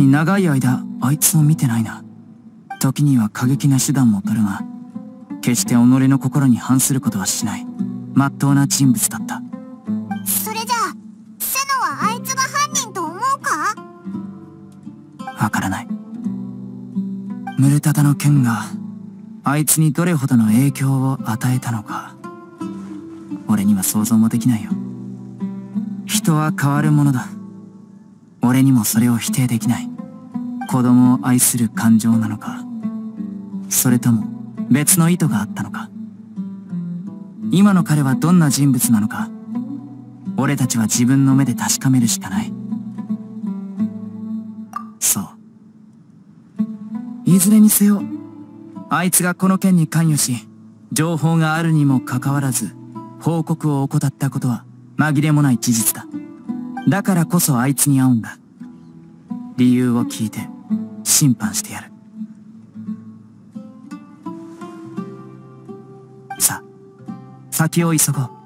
に長い間あいつを見てないな。時には過激な手段も取るが決して己の心に反することはしない。真っ当な人物だった。それじゃあセノはあいつが犯人と思うか？わからない。ムルタタの剣があいつにどれほどの影響を与えたのか俺には想像もできないよ。人は変わるものだ。俺にもそれを否定できない子供を愛する感情なのかそれとも別の意図があったのか。今の彼はどんな人物なのか俺たちは自分の目で確かめるしかない。そう。いずれにせよあいつがこの件に関与し情報があるにもかかわらず報告を怠ったことは紛れもない事実だ。だからこそあいつに会うんだ。理由を聞いて。審判してやる。さあ先を急ごう。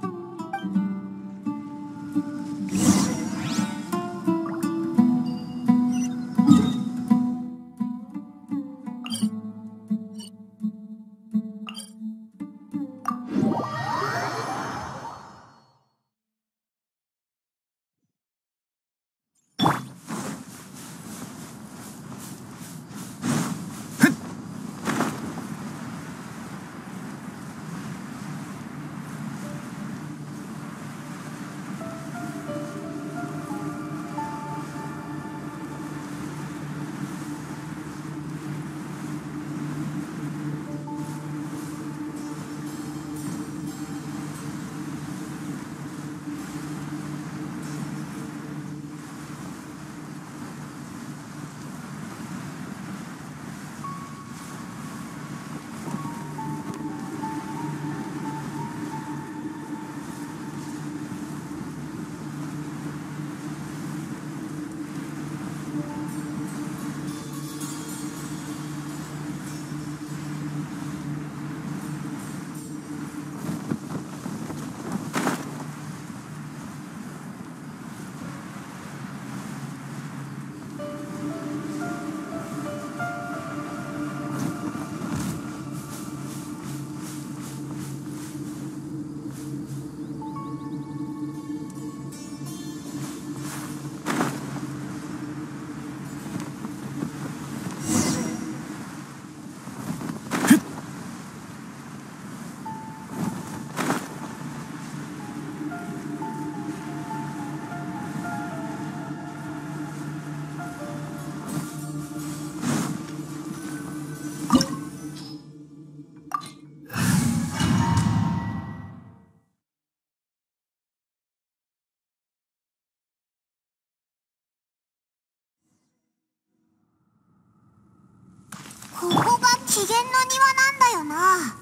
機嫌の庭なんだよな。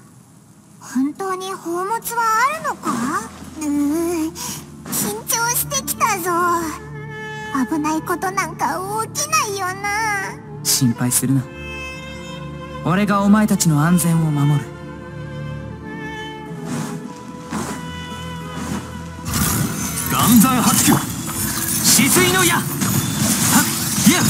本当に宝物はあるのか？うー緊張してきたぞ。危ないことなんか起きないよな。心配するな。俺がお前たちの安全を守る。岩山八九。止水の矢。はっや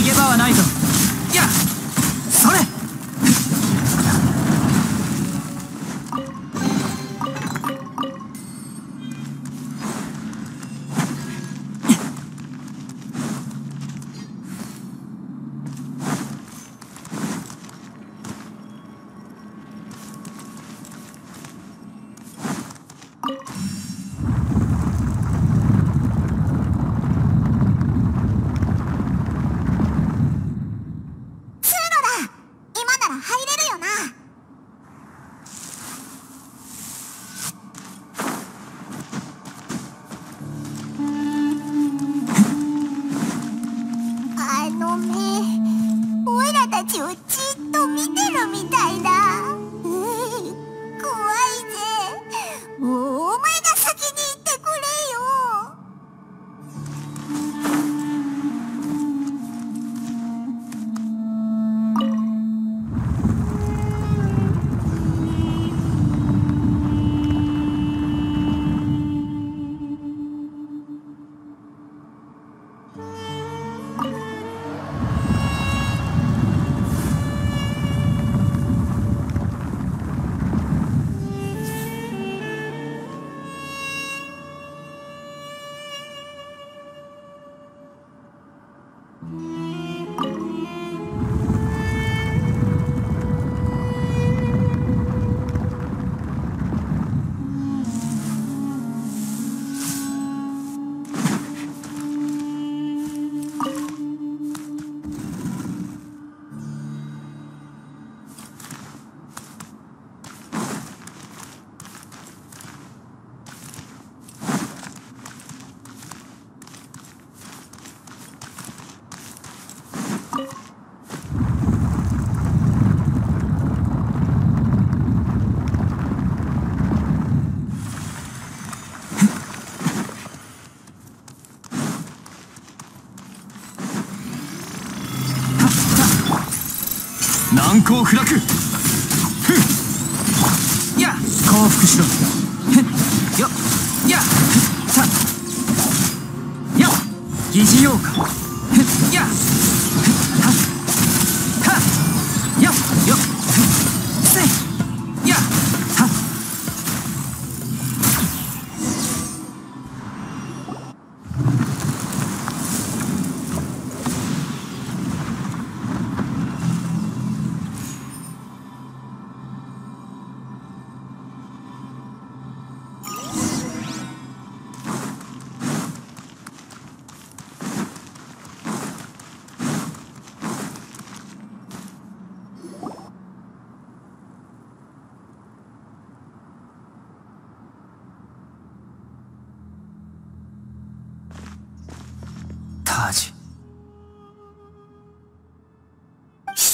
逃げ場はないぞ。難攻不落ふや降伏しろ。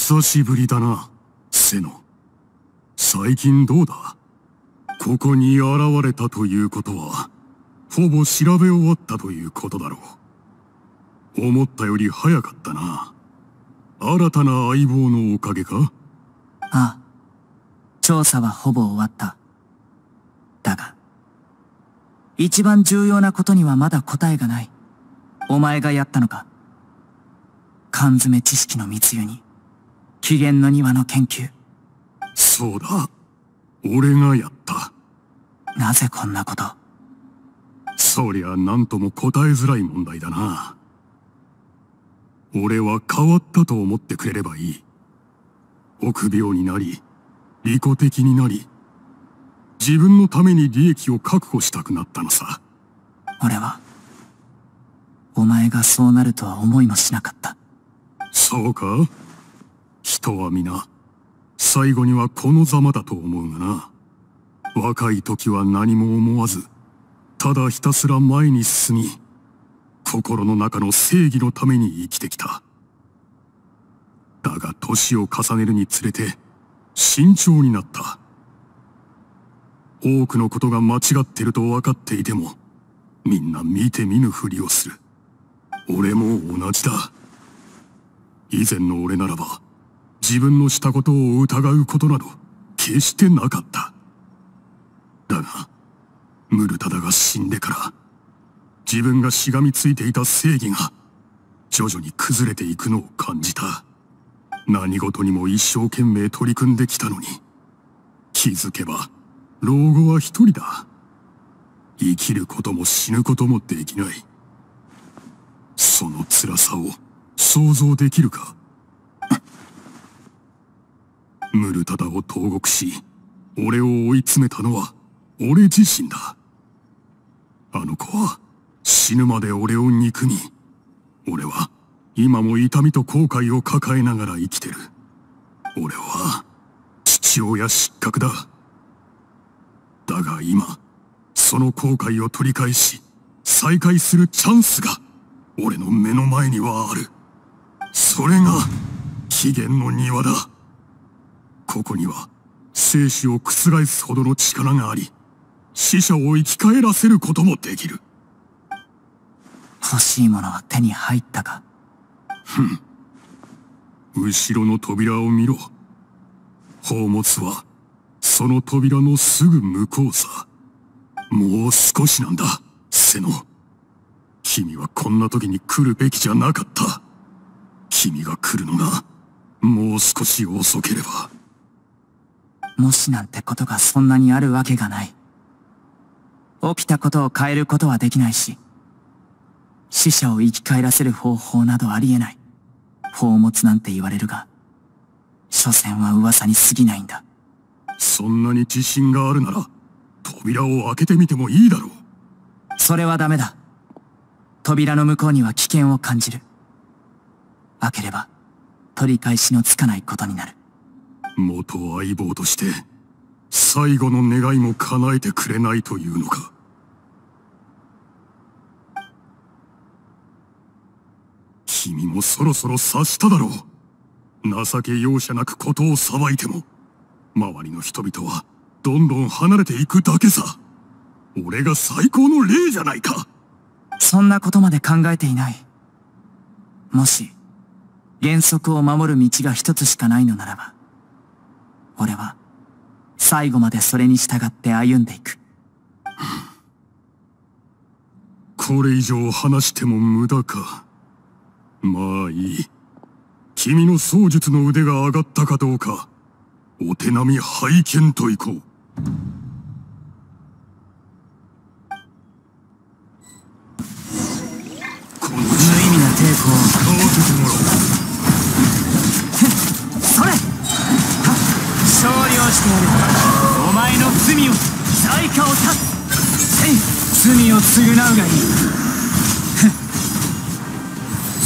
久しぶりだな、セノ。最近どうだ？ここに現れたということは、ほぼ調べ終わったということだろう。思ったより早かったな。新たな相棒のおかげか？ああ調査はほぼ終わっただが一番重要なことにはまだ答えがないお前がやったのか？缶詰知識の密輸に起源の庭の研究そうだ。俺がやった。なぜこんなこと？そりゃ何とも答えづらい問題だな。俺は変わったと思ってくれればいい。臆病になり、利己的になり、自分のために利益を確保したくなったのさ。俺はお前がそうなるとは思いもしなかったそうか？人は皆、最後にはこのざまだと思うがな。若い時は何も思わず、ただひたすら前に進み、心の中の正義のために生きてきた。だが年を重ねるにつれて、慎重になった。多くのことが間違ってると分かっていても、みんな見て見ぬふりをする。俺も同じだ。以前の俺ならば、自分のしたことを疑うことなど、決してなかった。だが、ムルタダが死んでから、自分がしがみついていた正義が、徐々に崩れていくのを感じた。何事にも一生懸命取り組んできたのに、気づけば、老後は一人だ。生きることも死ぬこともできない。その辛さを想像できるか？ムルタダを投獄し、俺を追い詰めたのは俺自身だ。あの子は死ぬまで俺を憎み、俺は今も痛みと後悔を抱えながら生きてる。俺は父親失格だ。だが今、その後悔を取り返し、再会するチャンスが俺の目の前にはある。それが起源の庭だ。ここには生死を覆すほどの力があり、死者を生き返らせることもできる。欲しいものは手に入ったか？後ろの扉を見ろ。宝物は、その扉のすぐ向こうさ。もう少しなんだ、セノ。君はこんな時に来るべきじゃなかった。君が来るのが、もう少し遅ければ。もしなんてことがそんなにあるわけがない。起きたことを変えることはできないし、死者を生き返らせる方法などありえない。宝物なんて言われるが、所詮は噂に過ぎないんだ。そんなに自信があるなら、扉を開けてみてもいいだろう。それはダメだ。扉の向こうには危険を感じる。開ければ、取り返しのつかないことになる。元相棒として、最後の願いも叶えてくれないというのか。君もそろそろ察しただろう。情け容赦なくことを裁いても、周りの人々はどんどん離れていくだけさ。俺が最高の例じゃないか。そんなことまで考えていない。もし、原則を守る道が一つしかないのならば、俺は最後までそれに従って歩んでいく。これ以上話しても無駄か。まあいい。君の槍術の腕が上がったかどうかお手並み拝見といこう。この無意味な抵抗を。合わせてもらおう勝利をしてやる。お前の罪を罪化を断つせい罪を償うがいい。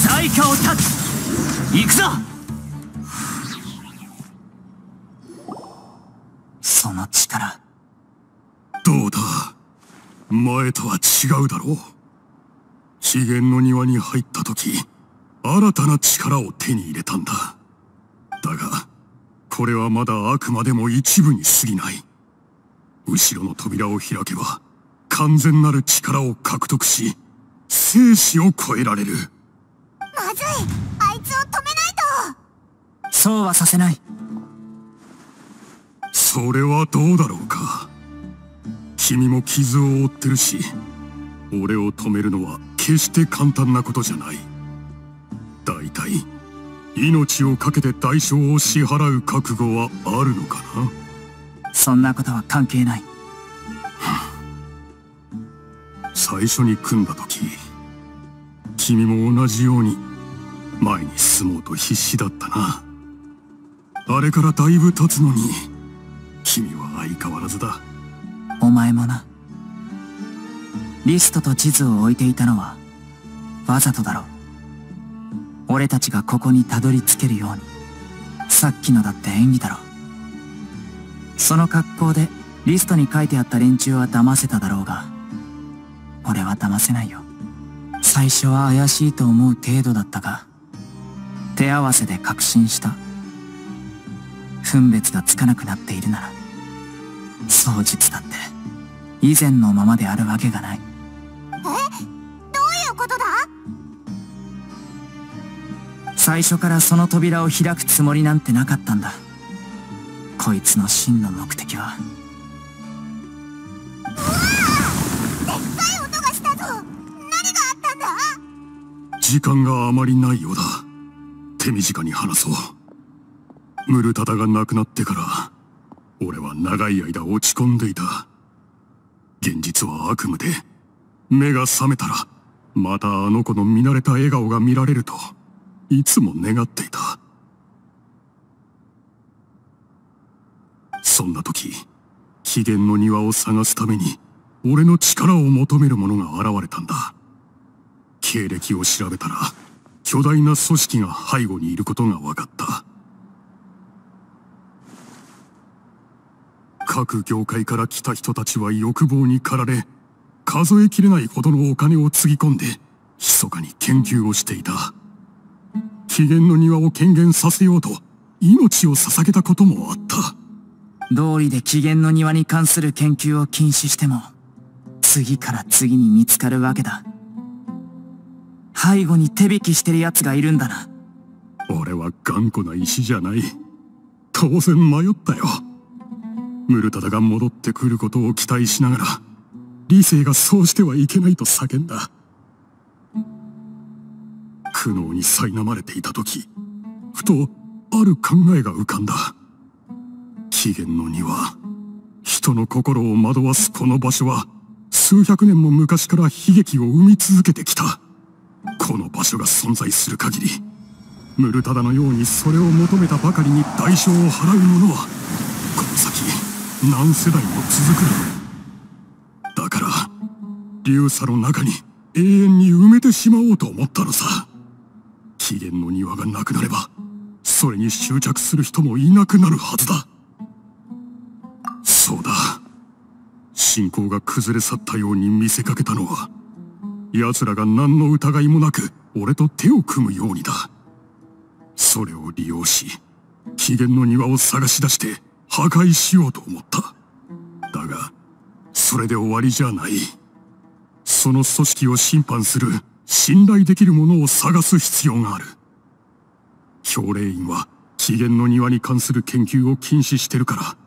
罪化を断つ行くぞ。その力。どうだ。前とは違うだろう。資源の庭に入った時新たな力を手に入れたんだ。だがこれはまだあくまでも一部に過ぎない。後ろの扉を開けば完全なる力を獲得し生死を超えられる。まずい。あいつを止めないと。そうはさせない。それはどうだろうか。君も傷を負ってるし俺を止めるのは決して簡単なことじゃない。だいたい命を懸けて代償を支払う覚悟はあるのかな？そんなことは関係ない。最初に組んだ時君も同じように前に進もうと必死だったな。あれからだいぶ経つのに君は相変わらずだ。お前もな。リストと地図を置いていたのはわざとだろう俺たちがここにたどり着けるように。さっきのだって演技だろ。その格好でリストに書いてあった連中は騙せただろうが俺は騙せないよ。最初は怪しいと思う程度だったが手合わせで確信した。分別がつかなくなっているなら双日だって以前のままであるわけがない。最初からその扉を開くつもりなんてなかったんだ。こいつの真の目的は。でっかい音がしたぞ。何があったんだ？時間があまりないようだ。手短に話そう。ムルタダが亡くなってから俺は長い間落ち込んでいた。現実は悪夢で目が覚めたらまたあの子の見慣れた笑顔が見られるといつも願っていた。そんな時機嫌の庭を探すために俺の力を求める者が現れたんだ。経歴を調べたら巨大な組織が背後にいることが分かった。各業界から来た人たちは欲望に駆られ数えきれないほどのお金をつぎ込んで密かに研究をしていた。機嫌の庭を権限させようと命を捧げたこともあった。道理で機嫌の庭に関する研究を禁止しても次から次に見つかるわけだ。背後に手引きしてる奴がいるんだな。俺は頑固な石じゃない。当然迷ったよ。ムルタダが戻ってくることを期待しながら理性がそうしてはいけないと叫んだ苦悩に苛まれていた時ふとある考えが浮かんだ。起源の庭。人の心を惑わすこの場所は数百年も昔から悲劇を生み続けてきた。この場所が存在する限りムルタダのようにそれを求めたばかりに代償を払う者はこの先何世代も続くだから流砂の中に永遠に埋めてしまおうと思ったのさ。起源の庭がなくなればそれに執着する人もいなくなるはずだそうだ信仰が崩れ去ったように見せかけたのは奴らが何の疑いもなく俺と手を組むようにだそれを利用し起源の庭を探し出して破壊しようと思っただがそれで終わりじゃないその組織を審判する信頼できる者を探す必要がある。氷霊院は紀元の庭に関する研究を禁止してるから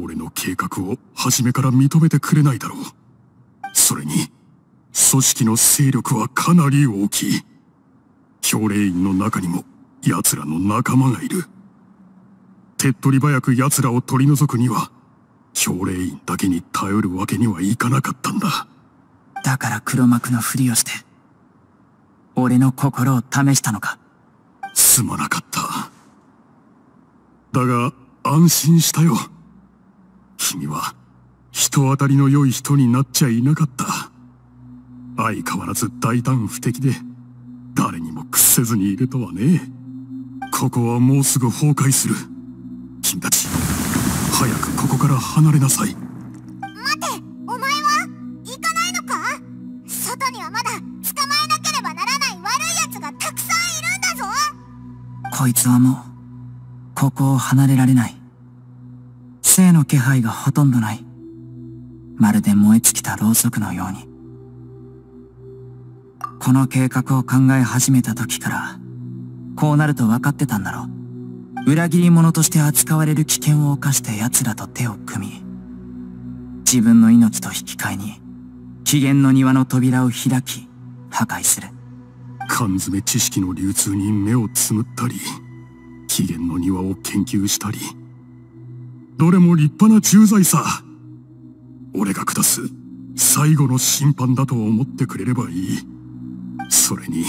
俺の計画を初めから認めてくれないだろう。それに組織の勢力はかなり大きい。教霊院の中にも奴らの仲間がいる。手っ取り早く奴らを取り除くには教霊院だけに頼るわけにはいかなかったんだ。だから黒幕のふりをして俺の心を試したのか？すまなかった。だが安心したよ。君は人当たりの良い人になっちゃいなかった。相変わらず大胆不敵で誰にも屈せずにいるとはね。ここはもうすぐ崩壊する。君たち早くここから離れなさい。こいつはもうここを離れられない。生の気配がほとんどない。まるで燃え尽きたろうそくのように。この計画を考え始めた時からこうなると分かってたんだろう。裏切り者として扱われる危険を冒して奴らと手を組み自分の命と引き換えに紀元の庭の扉を開き破壊する。缶詰知識の流通に目をつむったり紀元の庭を研究したりどれも立派な重罪さ。俺が下す最後の審判だと思ってくれればいい。それに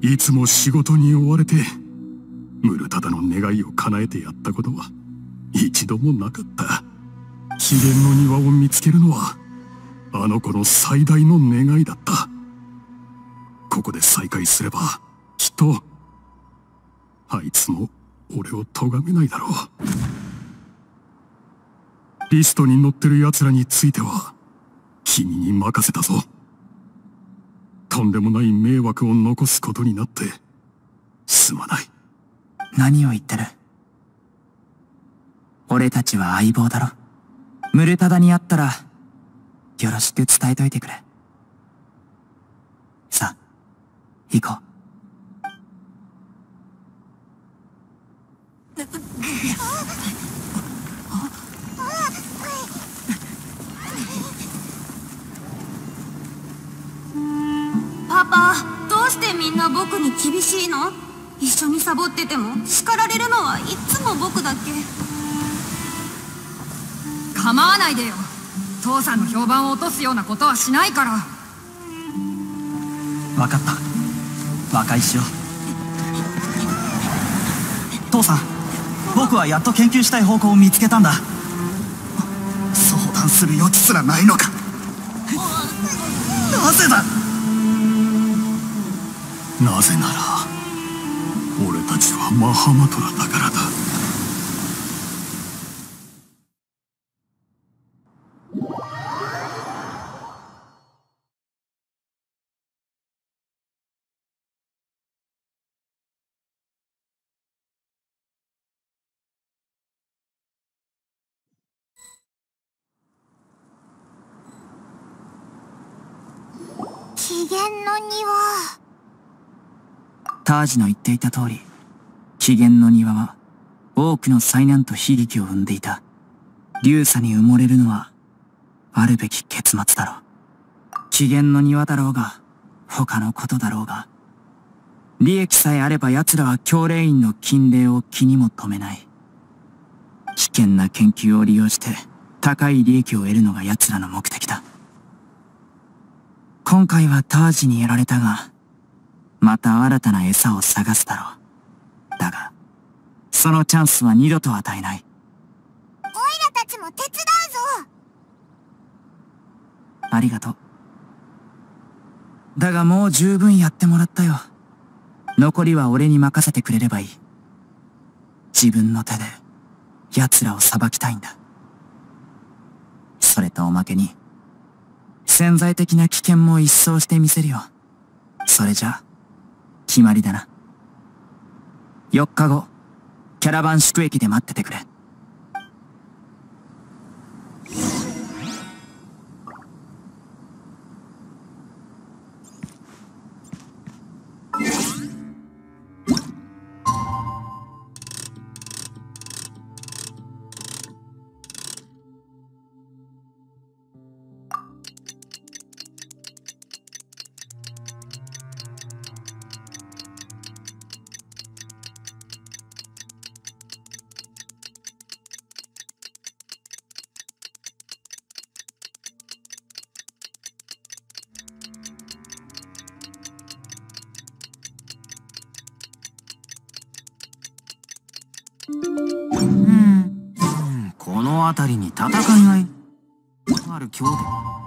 いつも仕事に追われてムルタダの願いを叶えてやったことは一度もなかった。紀元の庭を見つけるのはあの子の最大の願いだった。ここで再会すればきっとあいつも俺を咎めないだろう。リストに載ってる奴らについては君に任せたぞ。とんでもない迷惑を残すことになってすまない。何を言ってる？俺たちは相棒だろ。ムルタダに会ったらよろしく伝えといてくれ。さあ行こうパパどうしてみんな僕に厳しいの？一緒にサボってても？叱られるのはいつも僕だけ。構わないでよ。父さんの評判を落とすようなことはしないから。分かった和解しよう。父さん僕はやっと研究したい方向を見つけたんだ。相談する余地すらないのか。なぜだ？なぜなら俺たちはマハマトラだからだ機嫌の庭タージの言っていた通り紀元の庭は多くの災難と悲劇を生んでいた。流砂に埋もれるのはあるべき結末だろう。紀元の庭だろうが他のことだろうが利益さえあれば奴らは教霊院の禁令を気にも留めない。危険な研究を利用して高い利益を得るのが奴らの目的だ。今回はタージにやられたがまた新たな餌を探すだろう。だが、そのチャンスは二度と与えない。オイラたちも手伝うぞありがとう。だがもう十分やってもらったよ。残りは俺に任せてくれればいい。自分の手で奴らを裁きたいんだ。それとおまけに、潜在的な危険も一掃してみせるよ。それじゃあ、決まりだな。4日後、キャラバン宿駅で待っててくれ。の辺りに戦いがい。ある兄弟。は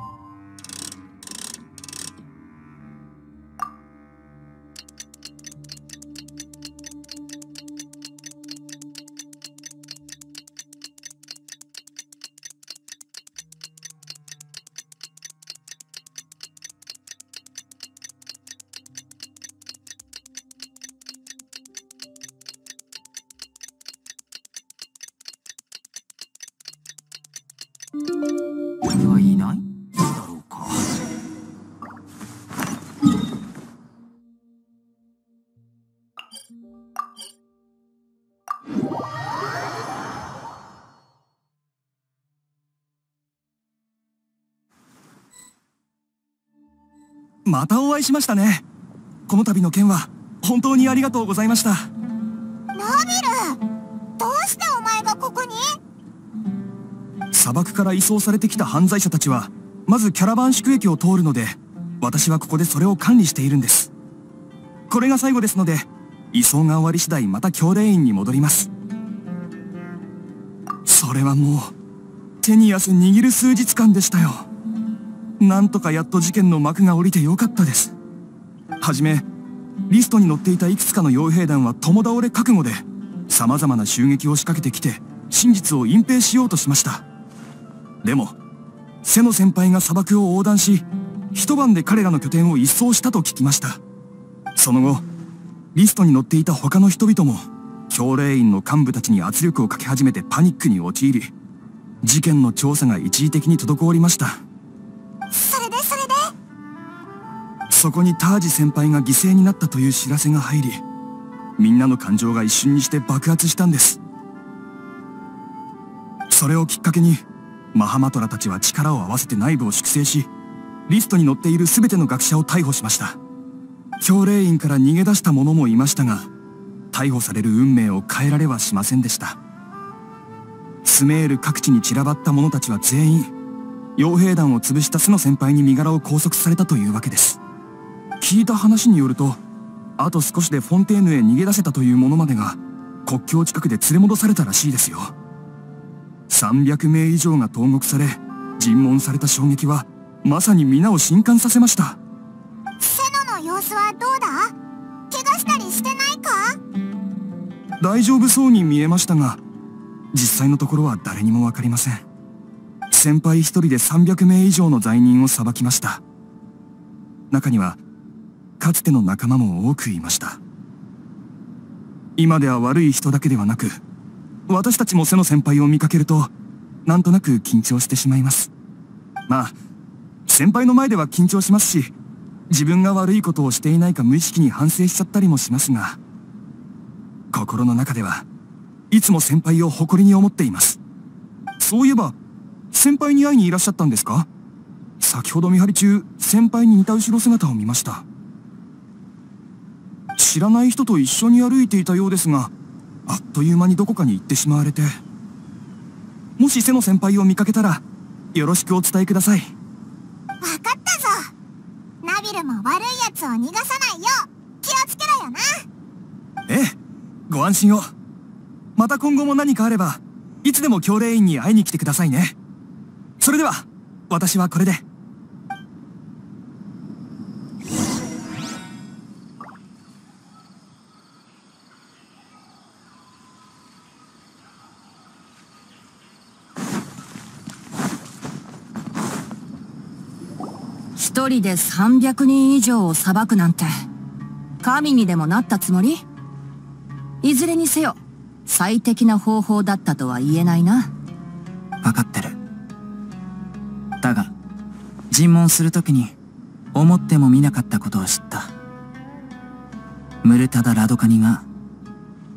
またお会いしましたね。この度の件は本当にありがとうございました。ナビルどうしてお前がここに？砂漠から移送されてきた犯罪者たちはまずキャラバン宿駅を通るので私はここでそれを管理しているんです。これが最後ですので移送が終わり次第また教令院に戻ります。それはもう手に汗握る数日間でしたよなんとかやっと事件の幕が降りてよかったです。はじめリストに載っていたいくつかの傭兵団は共倒れ覚悟で様々な襲撃を仕掛けてきて真実を隠蔽しようとしました。でも瀬野先輩が砂漠を横断し一晩で彼らの拠点を一掃したと聞きました。その後リストに載っていた他の人々も教令員の幹部たちに圧力をかけ始めてパニックに陥り事件の調査が一時的に滞りました。それでそれで？そこにタージ先輩が犠牲になったという知らせが入りみんなの感情が一瞬にして爆発したんです。それをきっかけにマハマトラたちは力を合わせて内部を粛清しリストに載っている全ての学者を逮捕しました。教令員から逃げ出した者もいましたが逮捕される運命を変えられはしませんでした。スメール各地に散らばった者たちは全員傭兵団を潰したスノ先輩に身柄を拘束されたというわけです。聞いた話によるとあと少しでフォンテーヌへ逃げ出せたという者までが国境近くで連れ戻されたらしいですよ。300名以上が投獄され尋問された衝撃はまさに皆を震撼させました。セノの様子はどうだ？怪我したりしてないか？大丈夫そうに見えましたが実際のところは誰にも分かりません先輩一人で300名以上の罪人を裁きました。中にはかつての仲間も多くいました。今では悪い人だけではなく私たちも背の先輩を見かけるとなんとなく緊張してしまいます。まあ先輩の前では緊張しますし自分が悪いことをしていないか無意識に反省しちゃったりもしますが心の中ではいつも先輩を誇りに思っています。そういえば先輩に会いにいらっしゃったんですか？先ほど見張り中先輩に似た後ろ姿を見ました。知らない人と一緒に歩いていたようですがあっという間にどこかに行ってしまわれて。もし背の先輩を見かけたらよろしくお伝えください。わかったぞ。ナビルも悪い奴を逃がさないよう気をつけろよな。ええご安心を。また今後も何かあればいつでも教令員に会いに来てくださいねそれでは私はこれで。一人で300人以上を裁くなんて神にでもなったつもり？いずれにせよ最適な方法だったとは言えないな。尋問する時に思ってもみなかったことを知った。ムルタダ・ラドカニが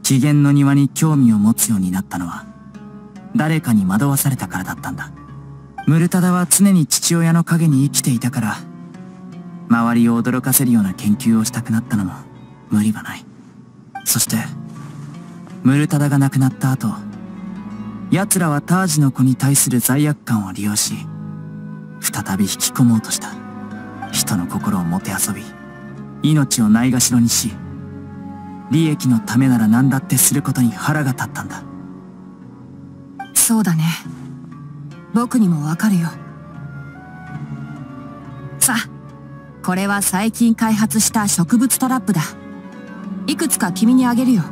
機嫌の庭に興味を持つようになったのは誰かに惑わされたからだったんだ。ムルタダは常に父親の陰に生きていたから周りを驚かせるような研究をしたくなったのも無理はない。そしてムルタダが亡くなった後奴らはタージの子に対する罪悪感を利用し再び引き込もうとした。人の心をもてあそび命をないがしろにし利益のためなら何だってすることに腹が立ったんだ。そうだね。僕にもわかるよ。さあこれは最近開発した植物トラップだ。いくつか君にあげるよ。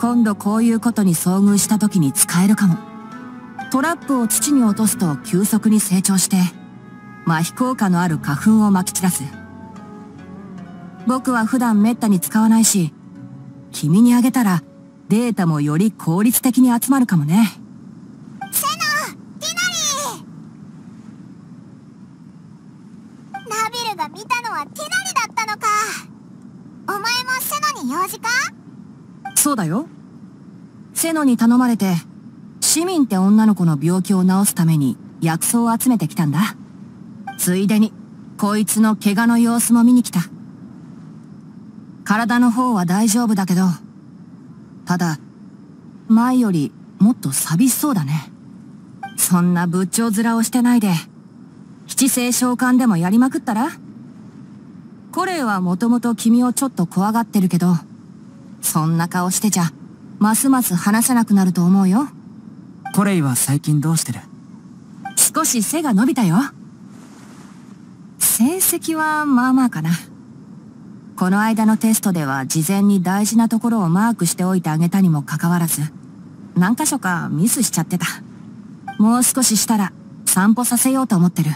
今度こういうことに遭遇した時に使えるかも。トラップを土に落とすと急速に成長して麻痺効果のある花粉を撒き散らす。僕は普段めったに使わないし君にあげたらデータもより効率的に集まるかもね。セノティナリー。ナビルが見たのはティナリだったのか。お前もセノに用事か？そうだよ。セノに頼まれて市民って女の子の病気を治すために薬草を集めてきたんだ。ついでにこいつの怪我の様子も見に来た。体の方は大丈夫だけどただ前よりもっと寂しそうだね。そんな仏頂面をしてないで七星召喚でもやりまくったら？コレイはもともと君をちょっと怖がってるけどそんな顔してちゃますます話せなくなると思うよ。コレイは最近どうしてる？少し背が伸びたよ。成績はまあまあかな。この間のテストでは事前に大事なところをマークしておいてあげたにもかかわらず何箇所かミスしちゃってた。もう少ししたら散歩させようと思ってる。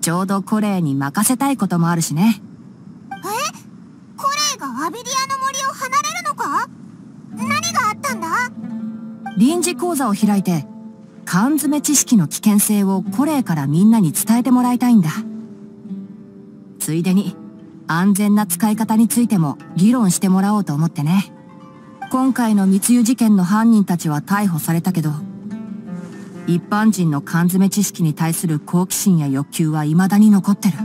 ちょうどコレイに任せたいこともあるしね。え？コレイがアビディアの森を離れるのか？何臨時講座を開いて缶詰知識の危険性をコレイからみんなに伝えてもらいたいんだ。ついでに安全な使い方についても議論してもらおうと思ってね。今回の密輸事件の犯人たちは逮捕されたけど一般人の缶詰知識に対する好奇心や欲求は未だに残ってる。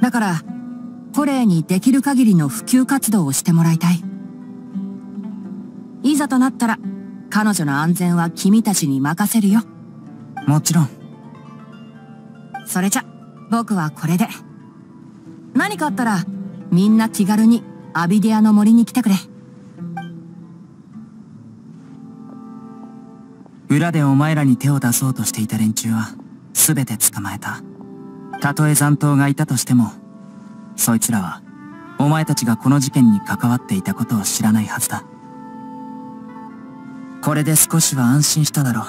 だからコレイにできる限りの普及活動をしてもらいたい。いざとなったら彼女の安全は君たちに任せるよ。もちろん。それじゃ僕はこれで。何かあったらみんな気軽にアビディアの森に来てくれ。裏でお前らに手を出そうとしていた連中は全て捕まえた。たとえ残党がいたとしてもそいつらはお前たちがこの事件に関わっていたことを知らないはずだ。これで少しは安心しただろう。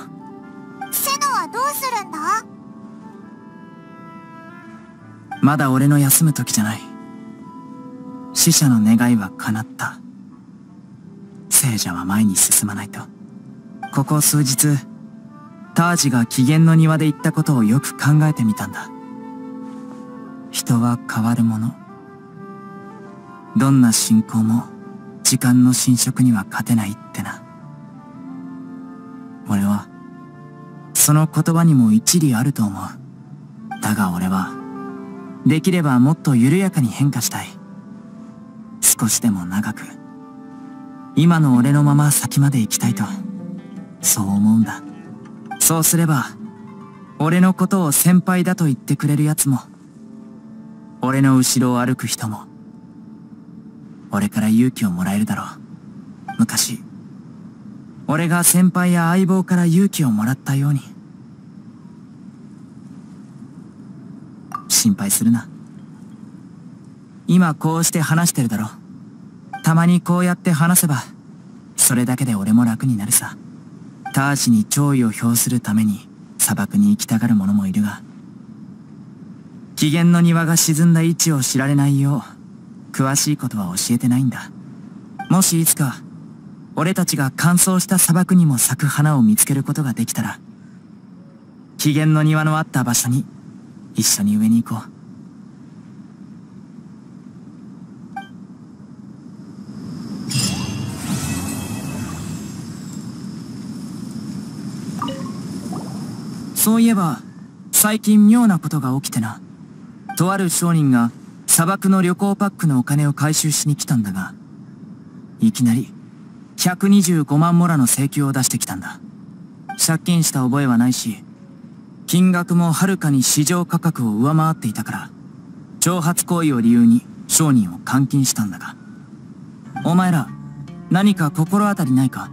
セノはどうするんだ？まだ俺の休む時じゃない。死者の願いは叶った。聖者は前に進まないと。ここ数日タージが機嫌の庭で言ったことをよく考えてみたんだ。人は変わるもの。どんな信仰も時間の侵食には勝てないってな俺はその言葉にも一理あると思う。だが俺はできればもっと緩やかに変化したい。少しでも長く今の俺のまま先まで行きたいとそう思うんだ。そうすれば俺のことを先輩だと言ってくれる奴も俺の後ろを歩く人も俺から勇気をもらえるだろう。昔俺が先輩や相棒から勇気をもらったように。心配するな。今こうして話してるだろたまにこうやって話せばそれだけで俺も楽になるさ。ターシに弔意を表するために砂漠に行きたがる者もいるが。機嫌の庭が沈んだ位置を知られないよう詳しいことは教えてないんだ。もしいつか俺たちが乾燥した砂漠にも咲く花を見つけることができたら機嫌の庭のあった場所に一緒に上に行こう。そういえば最近妙なことが起きてな。とある商人が砂漠の旅行パックのお金を回収しに来たんだがいきなり125万モラの請求を出してきたんだ。借金した覚えはないし金額もはるかに市場価格を上回っていたから挑発行為を理由に商人を監禁したんだが。お前ら何か心当たりないか？